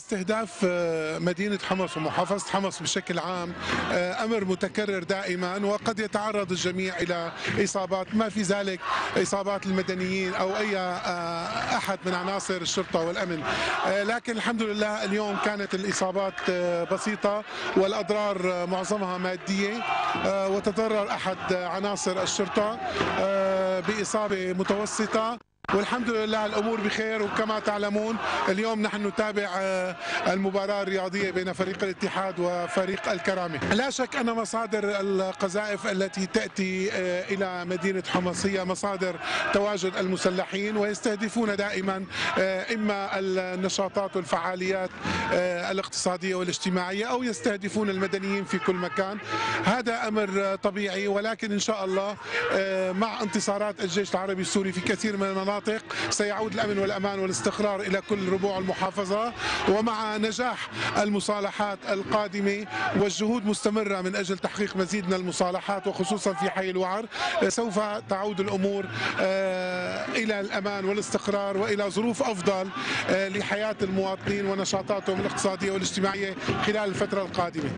استهداف آه، مدينة حمص ومحافظة حمص بشكل عام آه، أمر متكرر دائما وقد يتعرض الجميع إلى إصابات ما في ذلك إصابات المدنيين أو أي آه، أحد من عناصر الشرطة والأمن. لكن الحمد لله اليوم كانت الإصابات بسيطة والأضرار معظمها مادية وتضرر أحد عناصر الشرطة بإصابة متوسطة. والحمد لله الأمور بخير. وكما تعلمون اليوم نحن نتابع آه، المباراة الرياضية بين فريق الاتحاد وفريق الكرامة. لا شك أن مصادر القذائف التي تأتي آه، إلى مدينة حمص هي مصادر تواجد المسلحين ويستهدفون دائما آه، إما النشاطات والفعاليات الاقتصادية والاجتماعية أو يستهدفون المدنيين في كل مكان. هذا أمر طبيعي ولكن إن شاء الله مع انتصارات الجيش العربي السوري في كثير من المناطق سيعود الأمن والأمان والاستقرار إلى كل ربوع المحافظة. ومع نجاح المصالحات القادمة والجهود مستمرة من أجل تحقيق مزيد من المصالحات وخصوصا في حي الوعر سوف تعود الأمور آه، إلى الأمان والاستقرار وإلى ظروف أفضل آه، لحياة المواطنين ونشاطاتهم الاقتصادية والاجتماعية خلال الفترة القادمة.